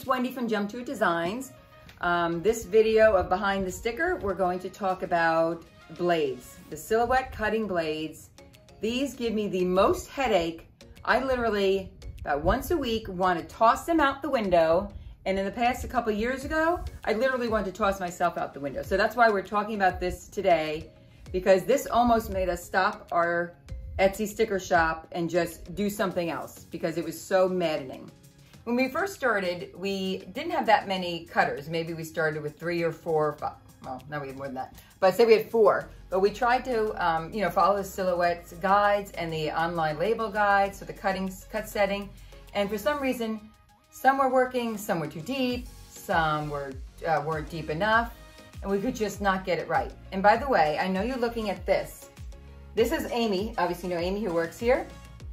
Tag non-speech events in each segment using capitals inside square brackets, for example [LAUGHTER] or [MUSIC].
it's Wendy from Jump to Designs. Um, this video of Behind the Sticker, we're going to talk about blades, the silhouette cutting blades. These give me the most headache. I literally, about once a week, want to toss them out the window. And in the past, a couple years ago, I literally wanted to toss myself out the window. So that's why we're talking about this today, because this almost made us stop our Etsy sticker shop and just do something else because it was so maddening. When we first started, we didn't have that many cutters. Maybe we started with three or four, five. well, now we have more than that. But say we had four. But we tried to, um, you know, follow the silhouettes guides and the online label guides for the cutting, cut setting. And for some reason, some were working, some were too deep, some were, uh, weren't deep enough, and we could just not get it right. And by the way, I know you're looking at this. This is Amy, obviously you know Amy who works here.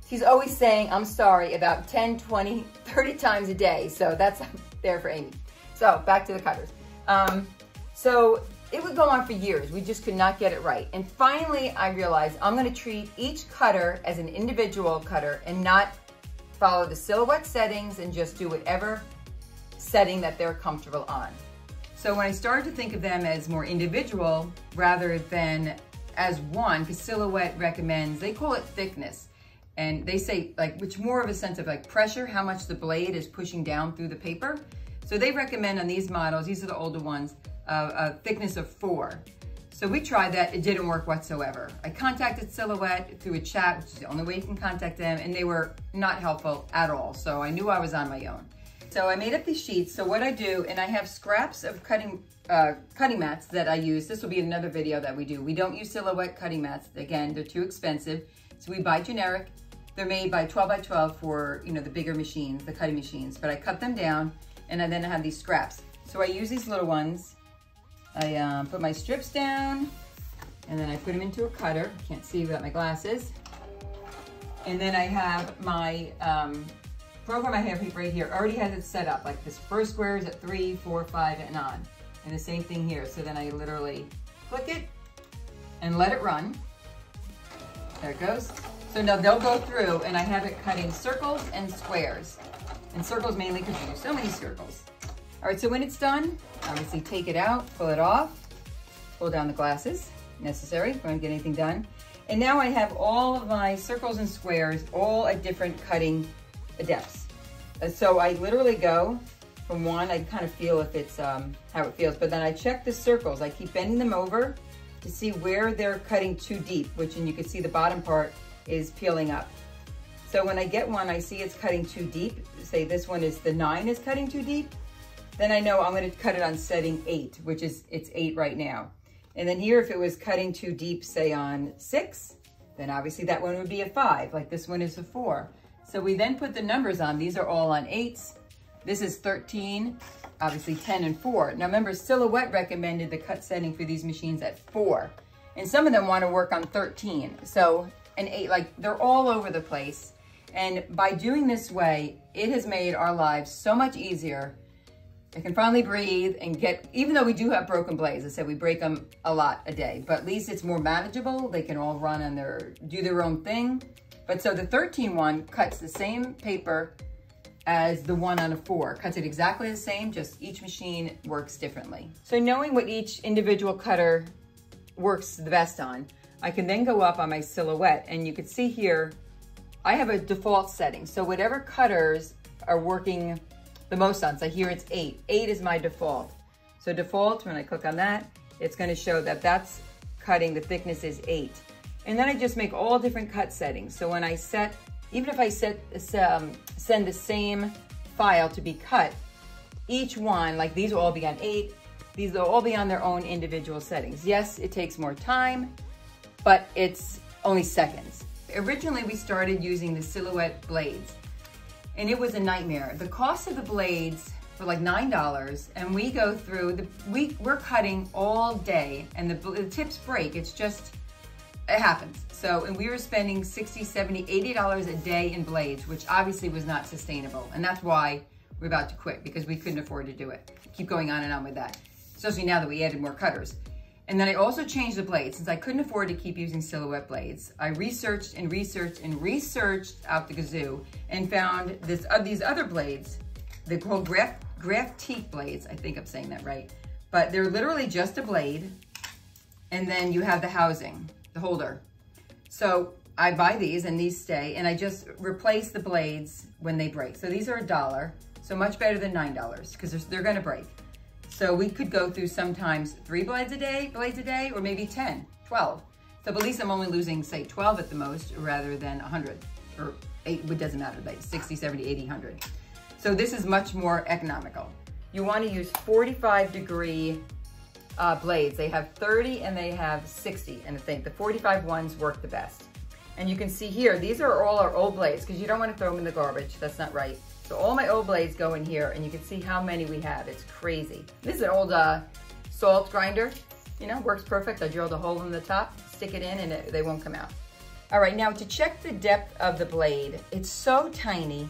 She's always saying, I'm sorry, about 10, 20, 30 times a day. So that's [LAUGHS] there for Amy. So back to the cutters. Um, so it would go on for years. We just could not get it right. And finally, I realized I'm gonna treat each cutter as an individual cutter and not follow the silhouette settings and just do whatever setting that they're comfortable on. So when I started to think of them as more individual rather than as one, because Silhouette recommends, they call it thickness and they say like, which more of a sense of like pressure, how much the blade is pushing down through the paper. So they recommend on these models, these are the older ones, uh, a thickness of four. So we tried that, it didn't work whatsoever. I contacted Silhouette through a chat, which is the only way you can contact them, and they were not helpful at all. So I knew I was on my own. So I made up these sheets. So what I do, and I have scraps of cutting uh, cutting mats that I use. This will be another video that we do. We don't use Silhouette cutting mats. Again, they're too expensive. So we buy generic they're made by 12 by 12 for, you know, the bigger machines, the cutting machines, but I cut them down and I then have these scraps. So I use these little ones. I um, put my strips down and then I put them into a cutter. Can't see without my glasses. And then I have my um, program I have right here already has it set up. Like this first square is at three, four, five, and on. And the same thing here. So then I literally click it and let it run. There it goes. So now they'll go through and I have it cutting circles and squares. And circles mainly because you do so many circles. All right, so when it's done, obviously take it out, pull it off, pull down the glasses, necessary if I don't get anything done. And now I have all of my circles and squares all at different cutting depths. So I literally go from one, I kind of feel if it's um, how it feels, but then I check the circles. I keep bending them over to see where they're cutting too deep, which, and you can see the bottom part is peeling up. So when I get one, I see it's cutting too deep. Say this one is the nine is cutting too deep. Then I know I'm gonna cut it on setting eight, which is, it's eight right now. And then here, if it was cutting too deep, say on six, then obviously that one would be a five, like this one is a four. So we then put the numbers on. These are all on eights. This is 13, obviously 10 and four. Now remember, Silhouette recommended the cut setting for these machines at four. And some of them wanna work on 13. So and eight, like they're all over the place. And by doing this way, it has made our lives so much easier. I can finally breathe and get, even though we do have broken blades, I said we break them a lot a day, but at least it's more manageable. They can all run and their, do their own thing. But so the 13 one cuts the same paper as the one on a four. Cuts it exactly the same, just each machine works differently. So knowing what each individual cutter works the best on, I can then go up on my silhouette and you can see here, I have a default setting. So whatever cutters are working the most on, so here it's eight. Eight is my default. So default, when I click on that, it's gonna show that that's cutting, the thickness is eight. And then I just make all different cut settings. So when I set, even if I set um, send the same file to be cut, each one, like these will all be on eight, these will all be on their own individual settings. Yes, it takes more time, but it's only seconds. Originally, we started using the Silhouette blades, and it was a nightmare. The cost of the blades for like $9, and we go through, the we, we're cutting all day, and the, the tips break. It's just, it happens. So, and we were spending 60, 70, $80 a day in blades, which obviously was not sustainable. And that's why we're about to quit because we couldn't afford to do it. Keep going on and on with that, especially now that we added more cutters. And then I also changed the blades since I couldn't afford to keep using silhouette blades. I researched and researched and researched out the gazoo and found this uh, these other blades. They're called graph Graphique blades. I think I'm saying that right. But they're literally just a blade. And then you have the housing, the holder. So I buy these and these stay and I just replace the blades when they break. So these are a dollar, so much better than $9 because they're, they're gonna break. So we could go through sometimes three blades a day, blades a day, or maybe 10, 12. So at least I'm only losing say 12 at the most rather than 100 or eight, it doesn't matter, like 60, 70, 80, 100. So this is much more economical. You wanna use 45 degree uh, blades. They have 30 and they have 60, and I think the 45 ones work the best. And you can see here, these are all our old blades because you don't want to throw them in the garbage. That's not right. So all my old blades go in here and you can see how many we have. It's crazy. This is an old uh, salt grinder. You know, works perfect. I drilled a hole in the top, stick it in and it, they won't come out. All right, now to check the depth of the blade, it's so tiny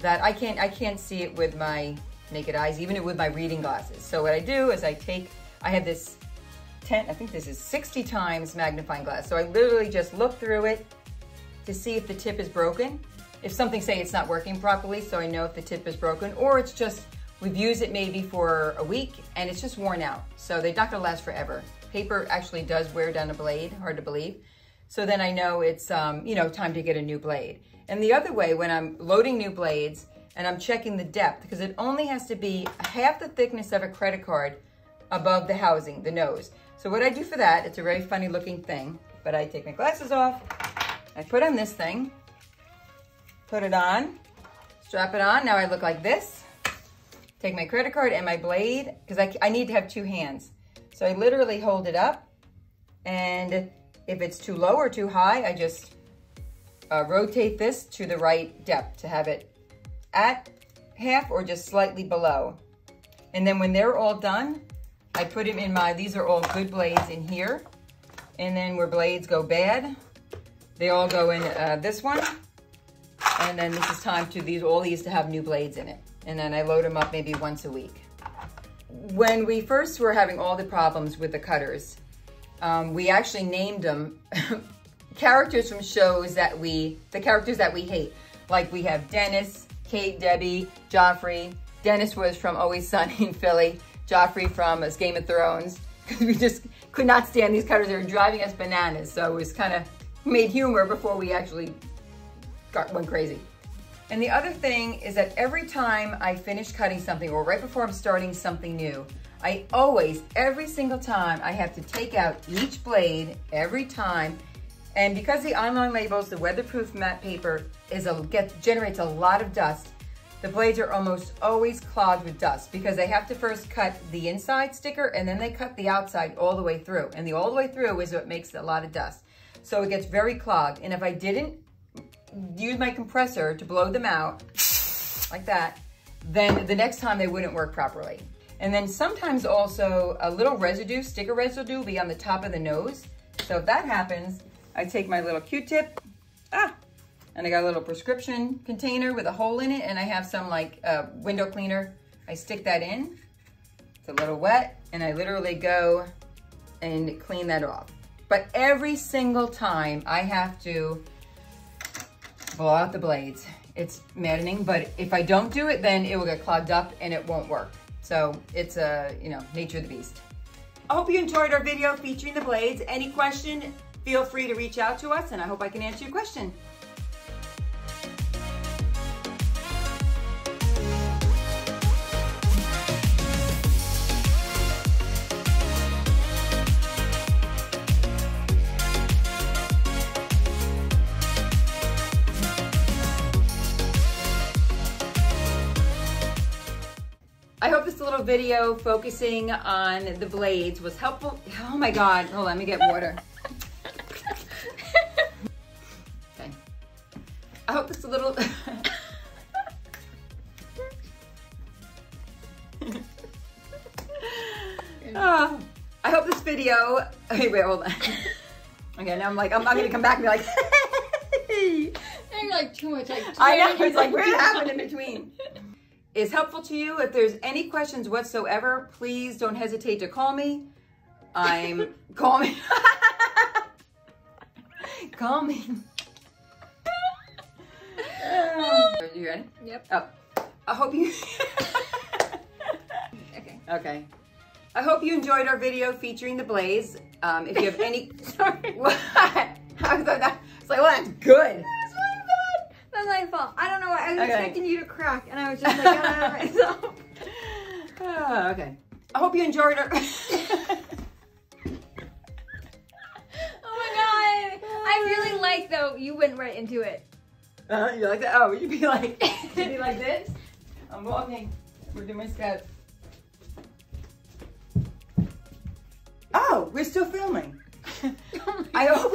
that I can't, I can't see it with my naked eyes, even with my reading glasses. So what I do is I take, I have this 10, I think this is 60 times magnifying glass. So I literally just look through it, to see if the tip is broken. If something say it's not working properly, so I know if the tip is broken, or it's just, we've used it maybe for a week and it's just worn out. So they're not gonna last forever. Paper actually does wear down a blade, hard to believe. So then I know it's, um, you know, time to get a new blade. And the other way, when I'm loading new blades and I'm checking the depth, because it only has to be half the thickness of a credit card above the housing, the nose. So what I do for that, it's a very funny looking thing, but I take my glasses off, I put on this thing, put it on, strap it on. Now I look like this. Take my credit card and my blade, because I, I need to have two hands. So I literally hold it up, and if it's too low or too high, I just uh, rotate this to the right depth to have it at half or just slightly below. And then when they're all done, I put them in my, these are all good blades in here. And then where blades go bad, they all go in uh, this one. And then this is time to these, all these to have new blades in it. And then I load them up maybe once a week. When we first were having all the problems with the cutters, um, we actually named them [LAUGHS] characters from shows that we, the characters that we hate. Like we have Dennis, Kate, Debbie, Joffrey. Dennis was from Always Sunny in Philly. Joffrey from Game of Thrones. [LAUGHS] we just could not stand these cutters. They were driving us bananas. So it was kind of made humor before we actually went crazy. And the other thing is that every time I finish cutting something or right before I'm starting something new, I always, every single time, I have to take out each blade every time. And because the online labels, the weatherproof matte paper is a get generates a lot of dust, the blades are almost always clogged with dust because they have to first cut the inside sticker and then they cut the outside all the way through. And the all the way through is what makes a lot of dust. So it gets very clogged. And if I didn't use my compressor to blow them out, like that, then the next time they wouldn't work properly. And then sometimes also a little residue, sticker residue will be on the top of the nose. So if that happens, I take my little Q-tip, ah, and I got a little prescription container with a hole in it, and I have some like uh, window cleaner. I stick that in. It's a little wet, and I literally go and clean that off. But every single time I have to blow out the blades. It's maddening, but if I don't do it, then it will get clogged up and it won't work. So it's a, you know, nature of the beast. I hope you enjoyed our video featuring the blades. Any question, feel free to reach out to us and I hope I can answer your question. Video focusing on the blades was helpful. Oh my God, hold on, let me get water. okay. I hope this little, oh, [LAUGHS] I hope this video, okay, wait, hold on. Okay, now I'm like, I'm not gonna come back and be like, [LAUGHS] like too much like I know, it's like, what [LAUGHS] happened in between? Is helpful to you. If there's any questions whatsoever, please don't hesitate to call me. I'm [LAUGHS] [LAUGHS] call me. call me. Are you ready? Yep. Oh, I hope you. [LAUGHS] Okay. Okay. I hope you enjoyed our video featuring the blaze. Um, if you have any, Sorry. what? I was like, that, it's like, well, that's good. That's my bad. That's my fault. I don't know why. I was Okay. expecting you to crack, and I was just like, got out of myself. Ah, okay. I hope you enjoyed it. [LAUGHS] Oh my god. I really like though. You went right into it. uh, you like that? Oh, you'd be like, [LAUGHS] you'd be like this. I'm walking. We're doing my steps. Oh, we're still filming. [LAUGHS] I hope.